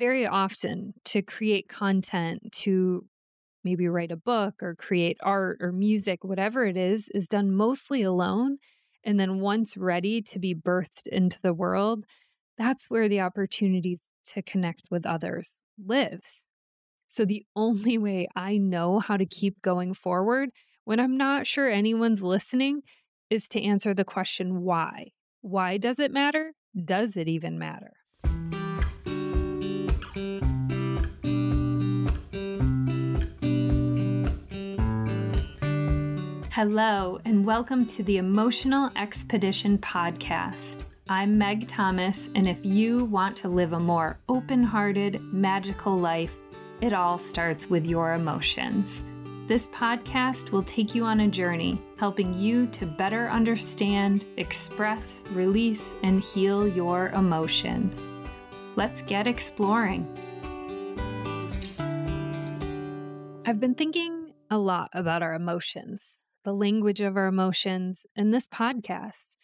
very often to create content, to maybe write a book or create art or music, whatever it is, is done mostly alone. And then once ready to be birthed into the world, that's where the opportunities to connect with others lives. So the only way I know how to keep going forward when I'm not sure anyone's listening is to answer the question why. Why does it matter? Does it even matter? Hello, and welcome to the Emotional Expedition Podcast. I'm Meg Thomas, and if you want to live a more open hearted, magical life, it all starts with your emotions. This podcast will take you on a journey, helping you to better understand, express, release, and heal your emotions. Let's get exploring. I've been thinking a lot about our emotions the language of our emotions, and this podcast.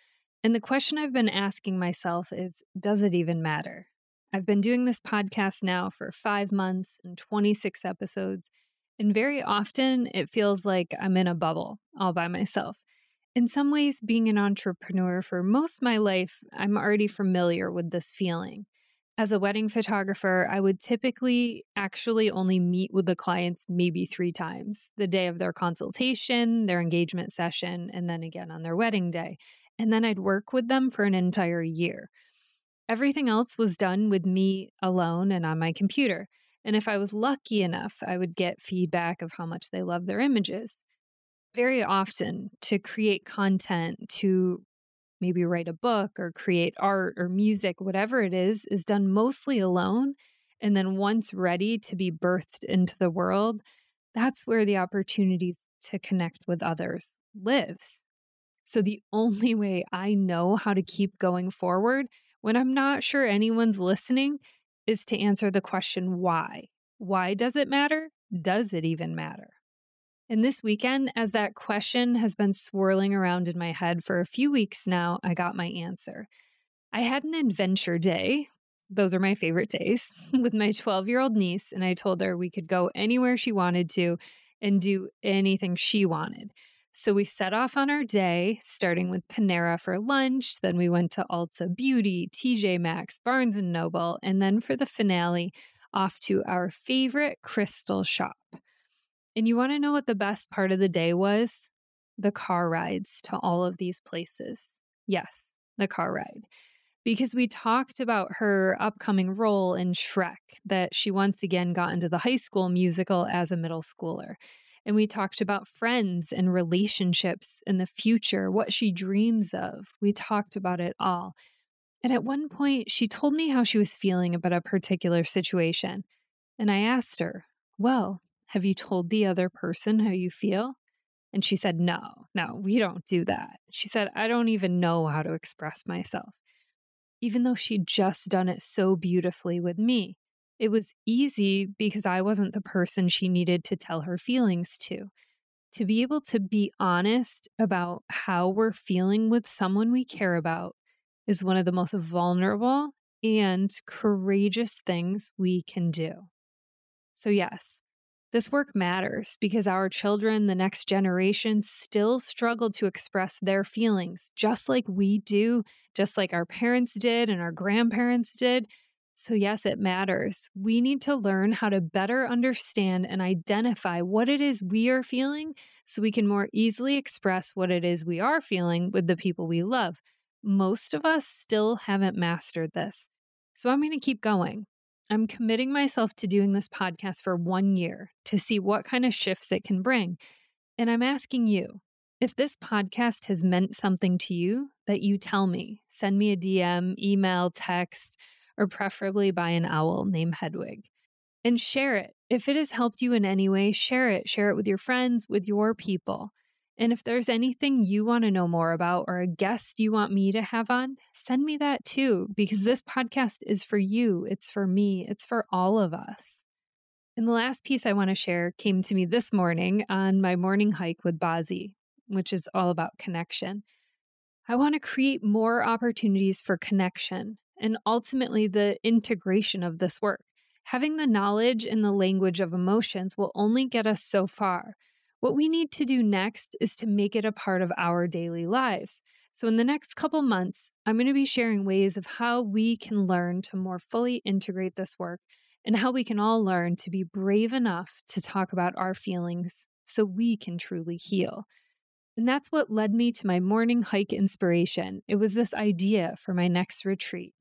And the question I've been asking myself is Does it even matter? I've been doing this podcast now for five months and 26 episodes, and very often it feels like I'm in a bubble all by myself. In some ways, being an entrepreneur for most of my life, I'm already familiar with this feeling. As a wedding photographer, I would typically actually only meet with the clients maybe three times the day of their consultation, their engagement session, and then again on their wedding day. And then I'd work with them for an entire year. Everything else was done with me alone and on my computer. And if I was lucky enough, I would get feedback of how much they love their images. Very often, to create content, to maybe write a book or create art or music, whatever it is, is done mostly alone. And then once ready to be birthed into the world, that's where the opportunities to connect with others lives. So the only way I know how to keep going forward when I'm not sure anyone's listening is to answer the question why. Why does it matter? Does it even matter? And this weekend, as that question has been swirling around in my head for a few weeks now, I got my answer. I had an adventure day. Those are my favorite days with my 12 year old niece, and I told her we could go anywhere she wanted to and do anything she wanted. So we set off on our day, starting with Panera for lunch. Then we went to Ulta Beauty, TJ Maxx, Barnes and Noble, and then for the finale, off to our favorite crystal shop. And you want to know what the best part of the day was? The car rides to all of these places. Yes, the car ride. Because we talked about her upcoming role in Shrek, that she once again got into the high school musical as a middle schooler. And we talked about friends and relationships in the future, what she dreams of. We talked about it all. And at one point, she told me how she was feeling about a particular situation. And I asked her, Well, have you told the other person how you feel? And she said, No, no, we don't do that. She said, I don't even know how to express myself. Even though she'd just done it so beautifully with me, it was easy because I wasn't the person she needed to tell her feelings to. To be able to be honest about how we're feeling with someone we care about is one of the most vulnerable and courageous things we can do. So, yes, this work matters because our children, the next generation, still struggle to express their feelings, just like we do, just like our parents did and our grandparents did. So, yes, it matters. We need to learn how to better understand and identify what it is we are feeling so we can more easily express what it is we are feeling with the people we love. Most of us still haven't mastered this. So, I'm going to keep going. I'm committing myself to doing this podcast for one year to see what kind of shifts it can bring. And I'm asking you if this podcast has meant something to you, that you tell me. Send me a DM, email, text, or preferably by an owl named Hedwig. And share it. If it has helped you in any way, share it. Share it with your friends, with your people. And if there's anything you want to know more about or a guest you want me to have on, send me that too, because this podcast is for you. It's for me. It's for all of us. And the last piece I want to share came to me this morning on my morning hike with Bazi, which is all about connection. I want to create more opportunities for connection and ultimately the integration of this work. Having the knowledge and the language of emotions will only get us so far. What we need to do next is to make it a part of our daily lives. So, in the next couple months, I'm going to be sharing ways of how we can learn to more fully integrate this work and how we can all learn to be brave enough to talk about our feelings so we can truly heal. And that's what led me to my morning hike inspiration. It was this idea for my next retreat.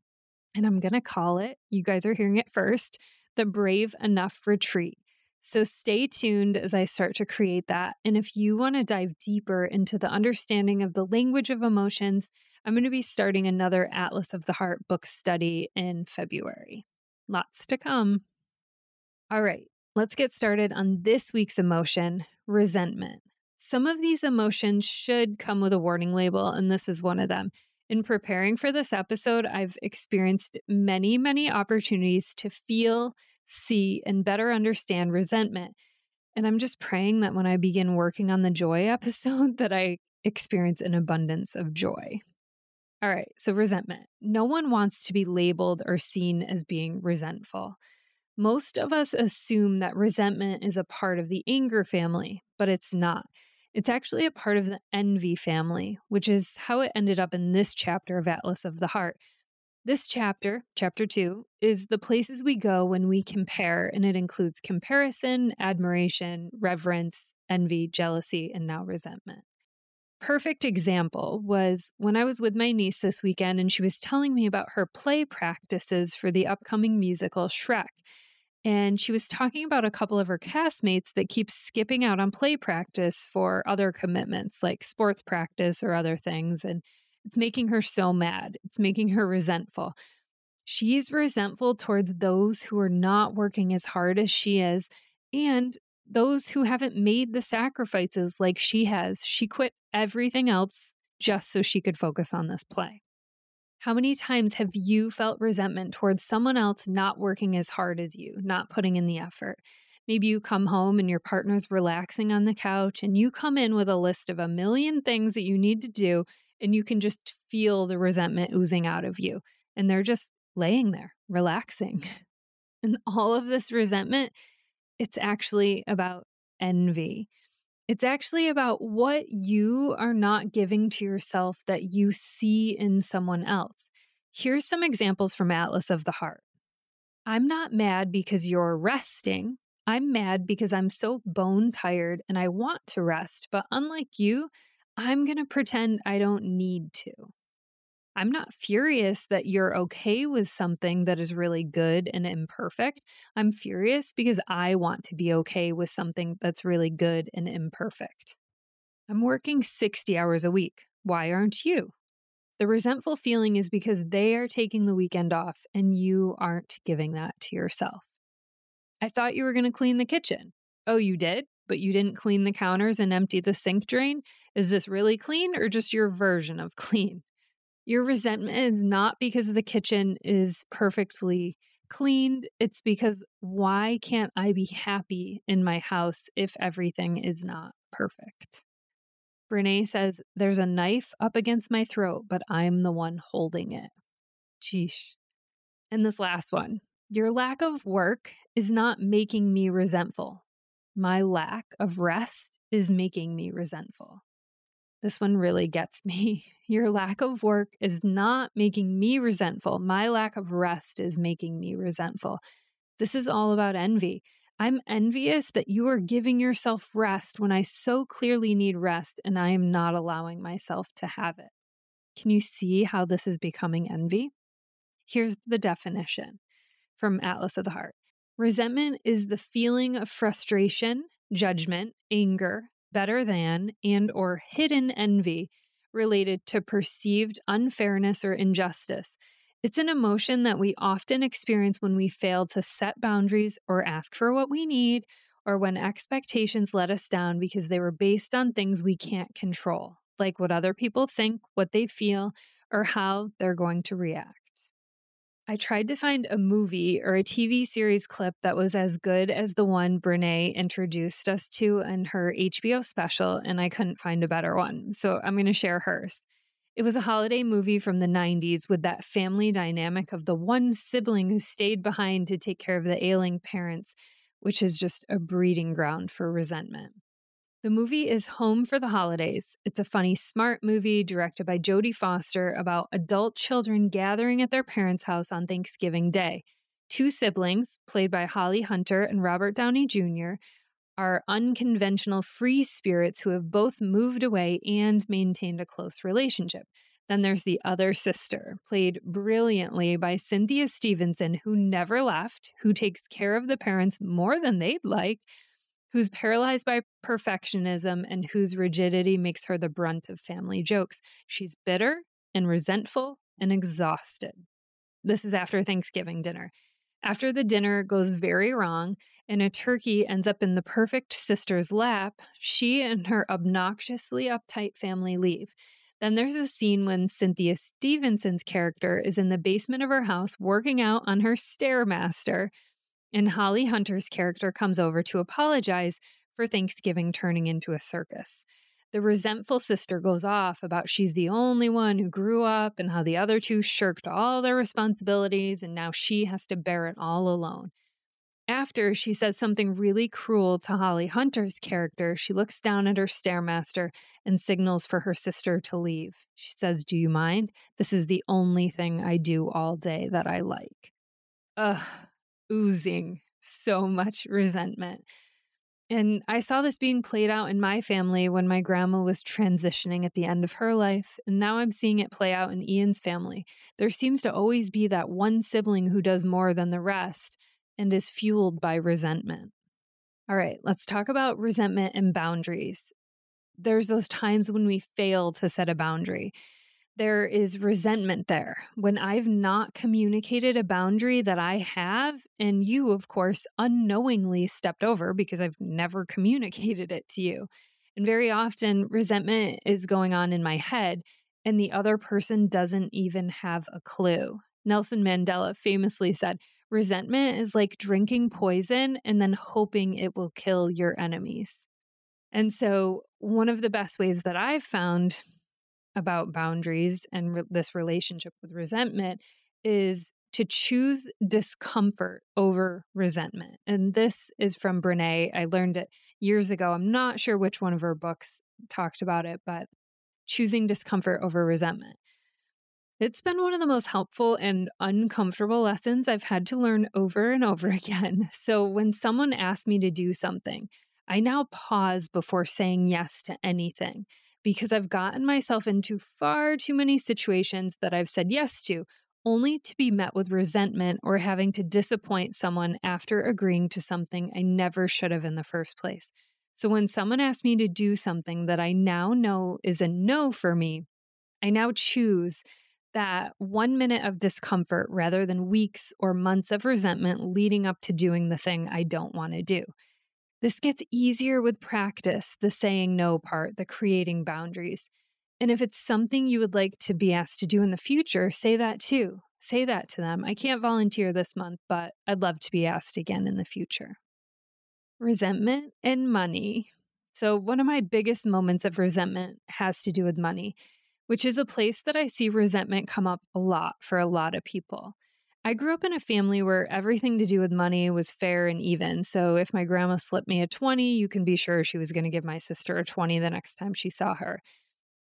And I'm going to call it, you guys are hearing it first, the Brave Enough Retreat. So stay tuned as I start to create that. And if you want to dive deeper into the understanding of the language of emotions, I'm going to be starting another Atlas of the Heart book study in February. Lots to come. All right, let's get started on this week's emotion resentment. Some of these emotions should come with a warning label, and this is one of them. In preparing for this episode, I've experienced many, many opportunities to feel, see, and better understand resentment. And I'm just praying that when I begin working on the joy episode that I experience an abundance of joy. All right, so resentment. No one wants to be labeled or seen as being resentful. Most of us assume that resentment is a part of the anger family, but it's not. It's actually a part of the envy family, which is how it ended up in this chapter of Atlas of the Heart. This chapter, chapter two, is the places we go when we compare, and it includes comparison, admiration, reverence, envy, jealousy, and now resentment. Perfect example was when I was with my niece this weekend and she was telling me about her play practices for the upcoming musical Shrek. And she was talking about a couple of her castmates that keep skipping out on play practice for other commitments like sports practice or other things. And it's making her so mad. It's making her resentful. She's resentful towards those who are not working as hard as she is and those who haven't made the sacrifices like she has. She quit everything else just so she could focus on this play. How many times have you felt resentment towards someone else not working as hard as you, not putting in the effort? Maybe you come home and your partner's relaxing on the couch, and you come in with a list of a million things that you need to do, and you can just feel the resentment oozing out of you. And they're just laying there, relaxing. And all of this resentment, it's actually about envy. It's actually about what you are not giving to yourself that you see in someone else. Here's some examples from Atlas of the Heart. I'm not mad because you're resting. I'm mad because I'm so bone tired and I want to rest. But unlike you, I'm going to pretend I don't need to. I'm not furious that you're okay with something that is really good and imperfect. I'm furious because I want to be okay with something that's really good and imperfect. I'm working 60 hours a week. Why aren't you? The resentful feeling is because they are taking the weekend off and you aren't giving that to yourself. I thought you were going to clean the kitchen. Oh, you did? But you didn't clean the counters and empty the sink drain? Is this really clean or just your version of clean? Your resentment is not because the kitchen is perfectly cleaned. It's because why can't I be happy in my house if everything is not perfect? Brene says, There's a knife up against my throat, but I'm the one holding it. Sheesh. And this last one your lack of work is not making me resentful. My lack of rest is making me resentful. This one really gets me. Your lack of work is not making me resentful. My lack of rest is making me resentful. This is all about envy. I'm envious that you are giving yourself rest when I so clearly need rest and I am not allowing myself to have it. Can you see how this is becoming envy? Here's the definition from Atlas of the Heart Resentment is the feeling of frustration, judgment, anger, better than and or hidden envy related to perceived unfairness or injustice. It's an emotion that we often experience when we fail to set boundaries or ask for what we need or when expectations let us down because they were based on things we can't control, like what other people think, what they feel, or how they're going to react. I tried to find a movie or a TV series clip that was as good as the one Brene introduced us to in her HBO special, and I couldn't find a better one. So I'm going to share hers. It was a holiday movie from the 90s with that family dynamic of the one sibling who stayed behind to take care of the ailing parents, which is just a breeding ground for resentment. The movie is Home for the Holidays. It's a funny, smart movie directed by Jodie Foster about adult children gathering at their parents' house on Thanksgiving Day. Two siblings, played by Holly Hunter and Robert Downey Jr., are unconventional free spirits who have both moved away and maintained a close relationship. Then there's the other sister, played brilliantly by Cynthia Stevenson, who never left, who takes care of the parents more than they'd like, who's paralyzed by perfectionism, and whose rigidity makes her the brunt of family jokes. She's bitter and resentful and exhausted. This is after Thanksgiving dinner. After the dinner goes very wrong and a turkey ends up in the perfect sister's lap, she and her obnoxiously uptight family leave. Then there's a scene when Cynthia Stevenson's character is in the basement of her house working out on her Stairmaster, and Holly Hunter's character comes over to apologize for Thanksgiving turning into a circus the resentful sister goes off about she's the only one who grew up and how the other two shirked all their responsibilities and now she has to bear it all alone. After she says something really cruel to Holly Hunter's character, she looks down at her Stairmaster and signals for her sister to leave. She says, Do you mind? This is the only thing I do all day that I like. Ugh, oozing so much resentment. And I saw this being played out in my family when my grandma was transitioning at the end of her life. And now I'm seeing it play out in Ian's family. There seems to always be that one sibling who does more than the rest and is fueled by resentment. All right, let's talk about resentment and boundaries. There's those times when we fail to set a boundary there is resentment there when I've not communicated a boundary that I have, and you, of course, unknowingly stepped over because I've never communicated it to you. And very often, resentment is going on in my head, and the other person doesn't even have a clue. Nelson Mandela famously said, Resentment is like drinking poison and then hoping it will kill your enemies. And so, one of the best ways that I've found about boundaries and re- this relationship with resentment is to choose discomfort over resentment. And this is from Brene. I learned it years ago. I'm not sure which one of her books talked about it, but choosing discomfort over resentment. It's been one of the most helpful and uncomfortable lessons I've had to learn over and over again. So when someone asks me to do something, I now pause before saying yes to anything because I've gotten myself into far too many situations that I've said yes to, only to be met with resentment or having to disappoint someone after agreeing to something I never should have in the first place. So when someone asks me to do something that I now know is a no for me, I now choose that one minute of discomfort rather than weeks or months of resentment leading up to doing the thing I don't want to do. This gets easier with practice, the saying no part, the creating boundaries. And if it's something you would like to be asked to do in the future, say that too. Say that to them. I can't volunteer this month, but I'd love to be asked again in the future. Resentment and money. So, one of my biggest moments of resentment has to do with money, which is a place that I see resentment come up a lot for a lot of people. I grew up in a family where everything to do with money was fair and even. So if my grandma slipped me a 20, you can be sure she was going to give my sister a 20 the next time she saw her.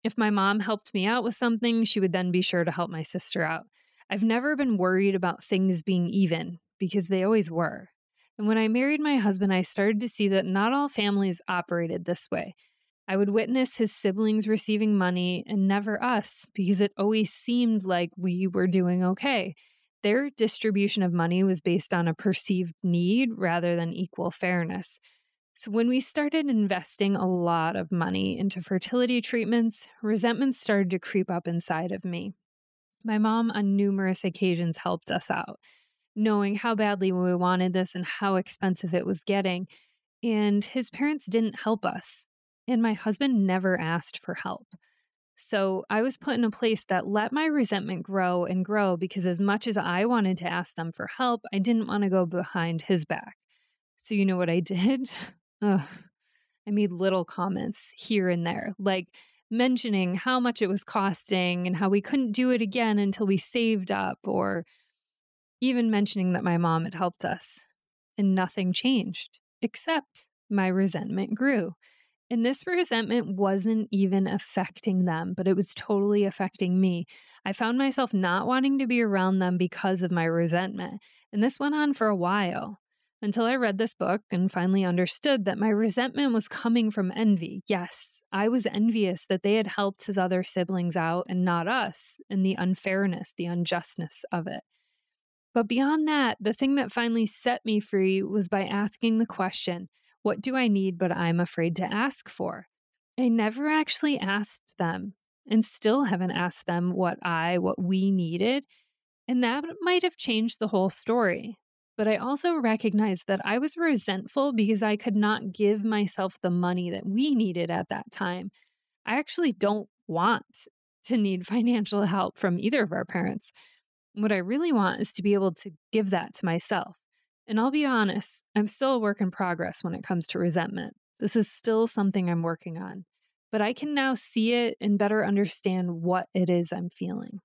If my mom helped me out with something, she would then be sure to help my sister out. I've never been worried about things being even because they always were. And when I married my husband, I started to see that not all families operated this way. I would witness his siblings receiving money and never us because it always seemed like we were doing okay their distribution of money was based on a perceived need rather than equal fairness. So, when we started investing a lot of money into fertility treatments, resentment started to creep up inside of me. My mom, on numerous occasions, helped us out, knowing how badly we wanted this and how expensive it was getting. And his parents didn't help us. And my husband never asked for help. So I was put in a place that let my resentment grow and grow because, as much as I wanted to ask them for help, I didn't want to go behind his back. So, you know what I did? Ugh. I made little comments here and there, like mentioning how much it was costing and how we couldn't do it again until we saved up, or even mentioning that my mom had helped us. And nothing changed, except my resentment grew. And this resentment wasn't even affecting them, but it was totally affecting me. I found myself not wanting to be around them because of my resentment. And this went on for a while until I read this book and finally understood that my resentment was coming from envy. Yes, I was envious that they had helped his other siblings out and not us, and the unfairness, the unjustness of it. But beyond that, the thing that finally set me free was by asking the question what do I need but I'm afraid to ask for? I never actually asked them and still haven't asked them what I, what we needed. And that might have changed the whole story. But I also recognized that I was resentful because I could not give myself the money that we needed at that time. I actually don't want to need financial help from either of our parents. What I really want is to be able to give that to myself. And I'll be honest, I'm still a work in progress when it comes to resentment. This is still something I'm working on, but I can now see it and better understand what it is I'm feeling.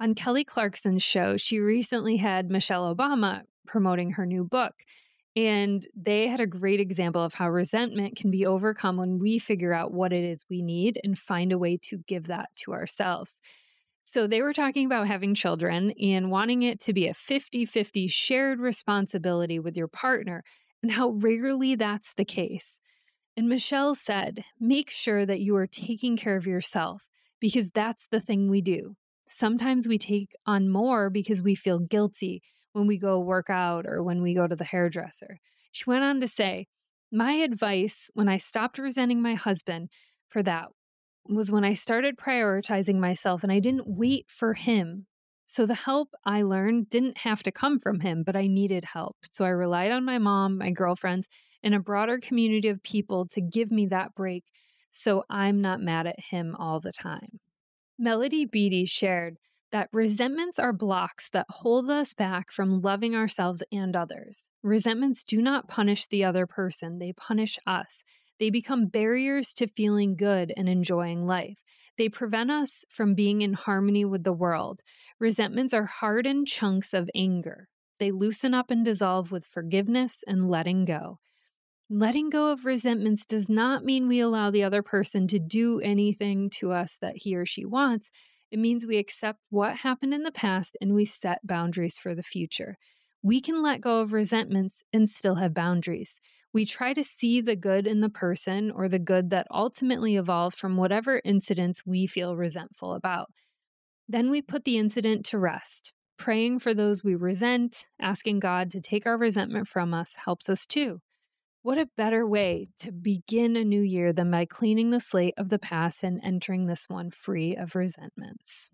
On Kelly Clarkson's show, she recently had Michelle Obama promoting her new book. And they had a great example of how resentment can be overcome when we figure out what it is we need and find a way to give that to ourselves. So they were talking about having children and wanting it to be a 50 50 shared responsibility with your partner, and how rarely that's the case. And Michelle said, make sure that you are taking care of yourself because that's the thing we do. Sometimes we take on more because we feel guilty when we go work out or when we go to the hairdresser. She went on to say, My advice when I stopped resenting my husband for that was when I started prioritizing myself and I didn't wait for him. So the help I learned didn't have to come from him, but I needed help. So I relied on my mom, my girlfriends, and a broader community of people to give me that break so I'm not mad at him all the time. Melody Beattie shared that resentments are blocks that hold us back from loving ourselves and others. Resentments do not punish the other person, they punish us. They become barriers to feeling good and enjoying life. They prevent us from being in harmony with the world. Resentments are hardened chunks of anger. They loosen up and dissolve with forgiveness and letting go. Letting go of resentments does not mean we allow the other person to do anything to us that he or she wants. It means we accept what happened in the past and we set boundaries for the future. We can let go of resentments and still have boundaries we try to see the good in the person or the good that ultimately evolved from whatever incidents we feel resentful about. Then we put the incident to rest. Praying for those we resent, asking God to take our resentment from us helps us too. What a better way to begin a new year than by cleaning the slate of the past and entering this one free of resentments.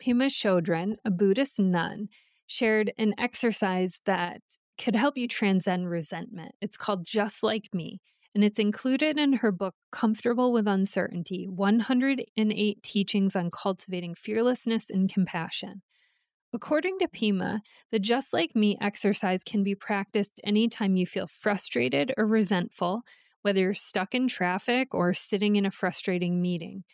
Pema Chodron, a Buddhist nun, shared an exercise that could help you transcend resentment. It's called Just Like Me, and it's included in her book, Comfortable with Uncertainty 108 Teachings on Cultivating Fearlessness and Compassion. According to Pema, the Just Like Me exercise can be practiced anytime you feel frustrated or resentful, whether you're stuck in traffic or sitting in a frustrating meeting.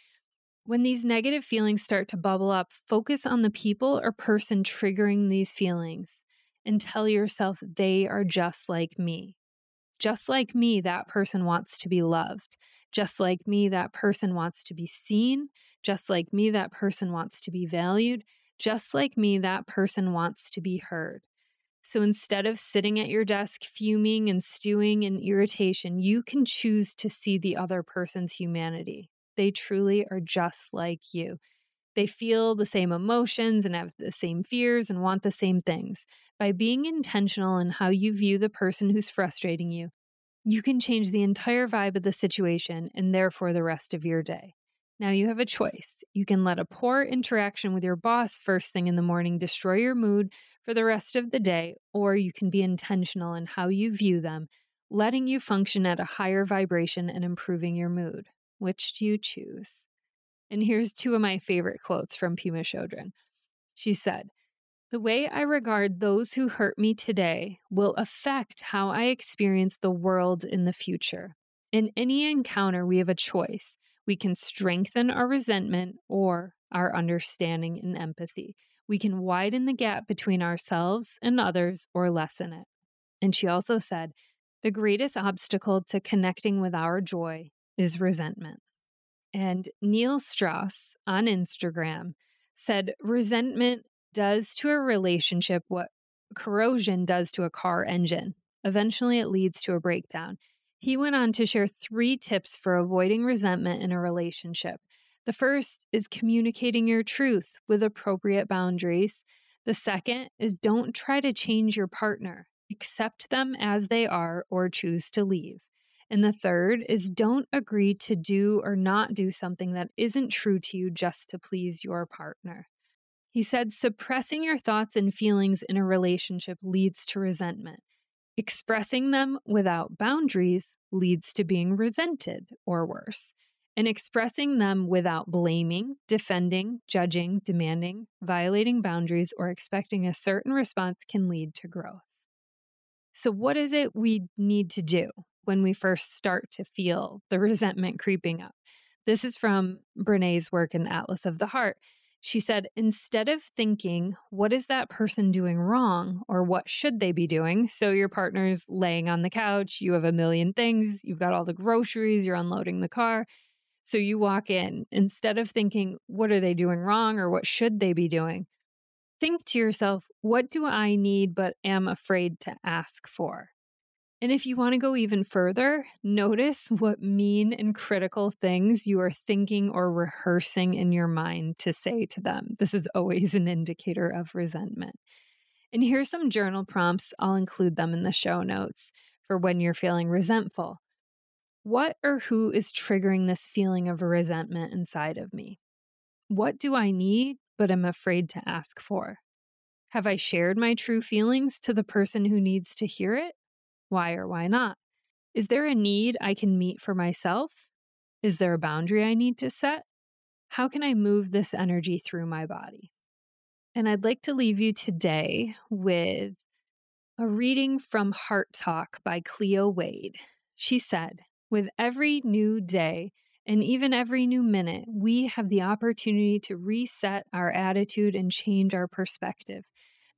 When these negative feelings start to bubble up, focus on the people or person triggering these feelings and tell yourself they are just like me. Just like me, that person wants to be loved. Just like me, that person wants to be seen. Just like me, that person wants to be valued. Just like me, that person wants to be heard. So instead of sitting at your desk fuming and stewing in irritation, you can choose to see the other person's humanity. They truly are just like you. They feel the same emotions and have the same fears and want the same things. By being intentional in how you view the person who's frustrating you, you can change the entire vibe of the situation and therefore the rest of your day. Now you have a choice. You can let a poor interaction with your boss first thing in the morning destroy your mood for the rest of the day, or you can be intentional in how you view them, letting you function at a higher vibration and improving your mood. Which do you choose? And here's two of my favorite quotes from Pema Chodron. She said, The way I regard those who hurt me today will affect how I experience the world in the future. In any encounter, we have a choice. We can strengthen our resentment or our understanding and empathy. We can widen the gap between ourselves and others or lessen it. And she also said, the greatest obstacle to connecting with our joy is resentment. And Neil Strauss on Instagram said, resentment does to a relationship what corrosion does to a car engine. Eventually, it leads to a breakdown. He went on to share three tips for avoiding resentment in a relationship. The first is communicating your truth with appropriate boundaries. The second is don't try to change your partner, accept them as they are or choose to leave. And the third is don't agree to do or not do something that isn't true to you just to please your partner. He said, suppressing your thoughts and feelings in a relationship leads to resentment. Expressing them without boundaries leads to being resented or worse. And expressing them without blaming, defending, judging, demanding, violating boundaries, or expecting a certain response can lead to growth. So, what is it we need to do when we first start to feel the resentment creeping up? This is from Brene's work in Atlas of the Heart. She said, instead of thinking, what is that person doing wrong or what should they be doing? So your partner's laying on the couch, you have a million things, you've got all the groceries, you're unloading the car. So you walk in, instead of thinking, what are they doing wrong or what should they be doing? Think to yourself, what do I need but am afraid to ask for? And if you want to go even further, notice what mean and critical things you are thinking or rehearsing in your mind to say to them. This is always an indicator of resentment. And here's some journal prompts. I'll include them in the show notes for when you're feeling resentful. What or who is triggering this feeling of resentment inside of me? What do I need but am afraid to ask for? Have I shared my true feelings to the person who needs to hear it? Why or why not? Is there a need I can meet for myself? Is there a boundary I need to set? How can I move this energy through my body? And I'd like to leave you today with a reading from Heart Talk by Cleo Wade. She said, With every new day and even every new minute, we have the opportunity to reset our attitude and change our perspective.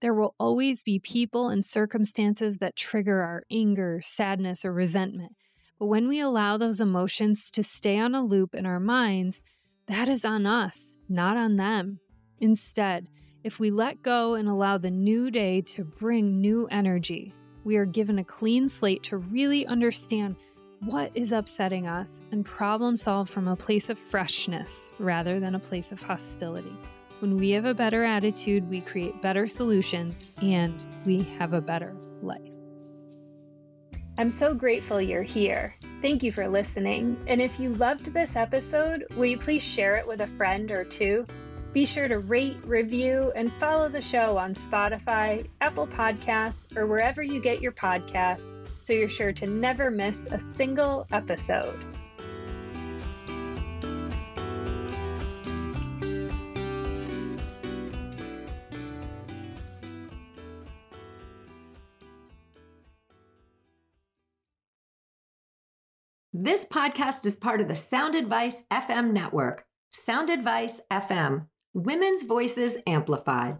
There will always be people and circumstances that trigger our anger, sadness, or resentment. But when we allow those emotions to stay on a loop in our minds, that is on us, not on them. Instead, if we let go and allow the new day to bring new energy, we are given a clean slate to really understand what is upsetting us and problem solve from a place of freshness rather than a place of hostility. When we have a better attitude, we create better solutions and we have a better life. I'm so grateful you're here. Thank you for listening. And if you loved this episode, will you please share it with a friend or two? Be sure to rate, review, and follow the show on Spotify, Apple Podcasts, or wherever you get your podcasts so you're sure to never miss a single episode. This podcast is part of the Sound Advice FM network. Sound Advice FM, women's voices amplified.